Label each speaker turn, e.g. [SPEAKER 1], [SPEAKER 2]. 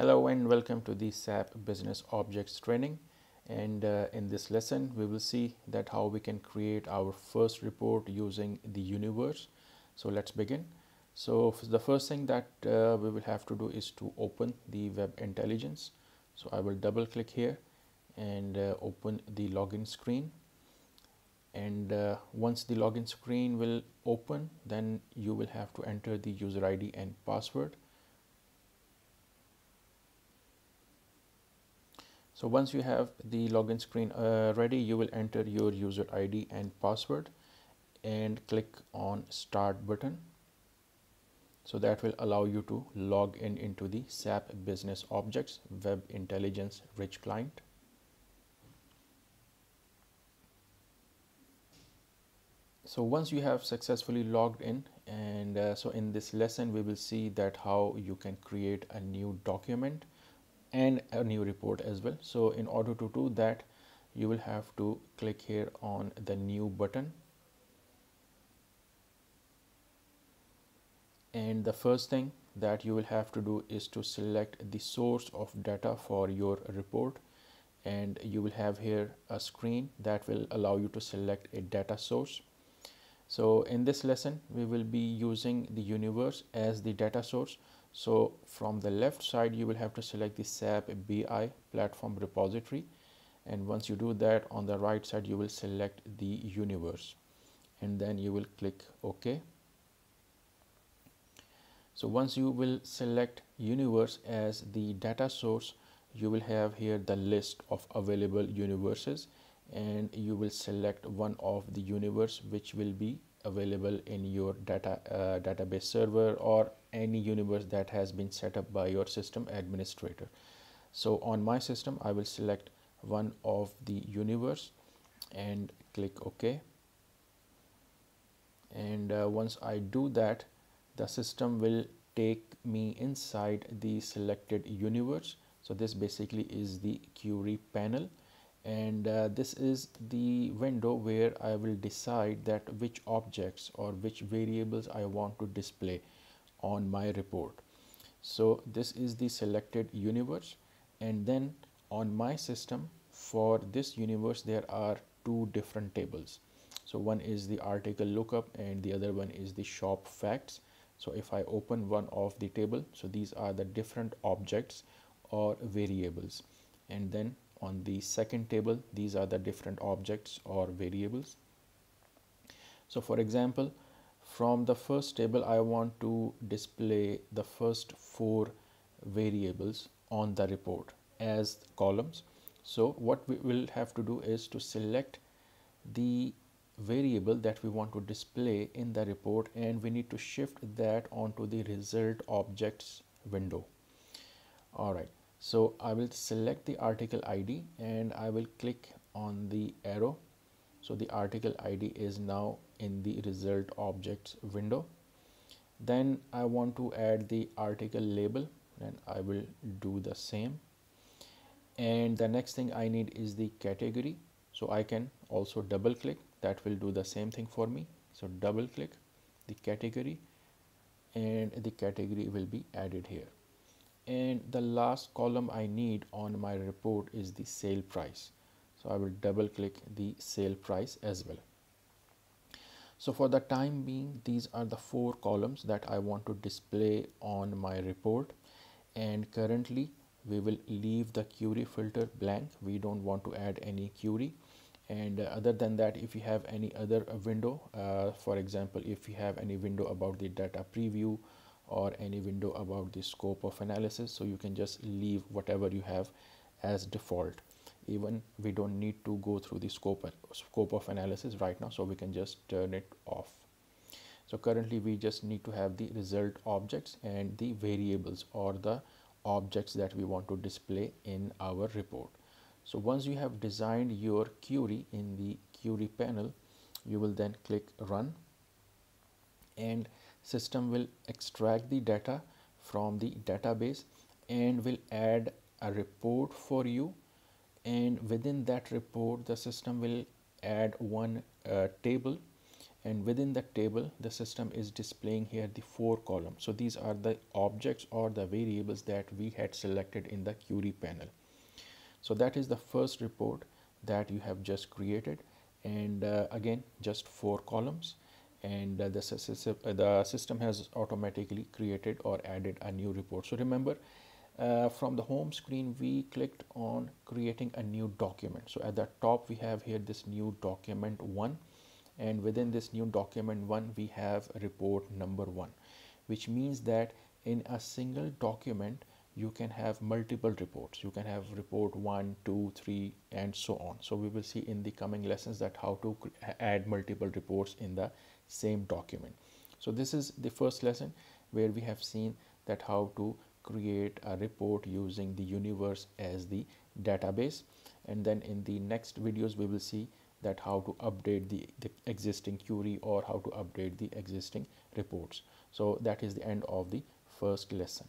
[SPEAKER 1] Hello and welcome to the SAP Business Objects training and uh, in this lesson we will see that how we can create our first report using the universe. So let's begin. So the first thing that uh, we will have to do is to open the web intelligence. So I will double click here and uh, open the login screen and uh, once the login screen will open then you will have to enter the user ID and password So once you have the login screen uh, ready, you will enter your user ID and password and click on start button. So that will allow you to log in into the SAP Business Objects Web Intelligence Rich Client. So once you have successfully logged in and uh, so in this lesson we will see that how you can create a new document and a new report as well. So in order to do that, you will have to click here on the new button. And the first thing that you will have to do is to select the source of data for your report and you will have here a screen that will allow you to select a data source. So in this lesson, we will be using the universe as the data source. So from the left side, you will have to select the SAP BI platform repository. And once you do that on the right side, you will select the universe and then you will click OK. So once you will select universe as the data source, you will have here the list of available universes and you will select one of the universe which will be available in your data uh, database server or any universe that has been set up by your system administrator. So on my system i will select one of the universe and click ok. And uh, once i do that the system will take me inside the selected universe. So this basically is the query panel. And uh, this is the window where I will decide that which objects or which variables I want to display on my report. So this is the selected universe and then on my system for this universe there are two different tables. So one is the article lookup and the other one is the shop facts. So if I open one of the table, so these are the different objects or variables and then on the second table these are the different objects or variables so for example from the first table I want to display the first four variables on the report as columns. So what we will have to do is to select the variable that we want to display in the report and we need to shift that onto the result objects window. All right. So I will select the article ID and I will click on the arrow. So the article ID is now in the result objects window. Then I want to add the article label and I will do the same. And the next thing I need is the category. So I can also double click that will do the same thing for me. So double click the category and the category will be added here and the last column I need on my report is the sale price so I will double click the sale price as well. So for the time being these are the four columns that I want to display on my report. And currently we will leave the query filter blank. We don't want to add any query. And other than that if you have any other window uh, for example if you have any window about the data preview or any window about the scope of analysis so you can just leave whatever you have as default even we don't need to go through the scope scope of analysis right now so we can just turn it off. So currently we just need to have the result objects and the variables or the objects that we want to display in our report. So once you have designed your query in the query panel you will then click run and system will extract the data from the database and will add a report for you and within that report the system will add one uh, table. And within that table the system is displaying here the four columns. So these are the objects or the variables that we had selected in the query panel. So that is the first report that you have just created. And uh, again just four columns. And uh, the, uh, the system has automatically created or added a new report. So remember uh, from the home screen we clicked on creating a new document. So at the top we have here this new document one and within this new document one we have report number one which means that in a single document you can have multiple reports. You can have report one two three and so on. So we will see in the coming lessons that how to add multiple reports in the same document. So this is the first lesson where we have seen that how to create a report using the universe as the database. And then in the next videos we will see that how to update the, the existing query or how to update the existing reports. So that is the end of the first lesson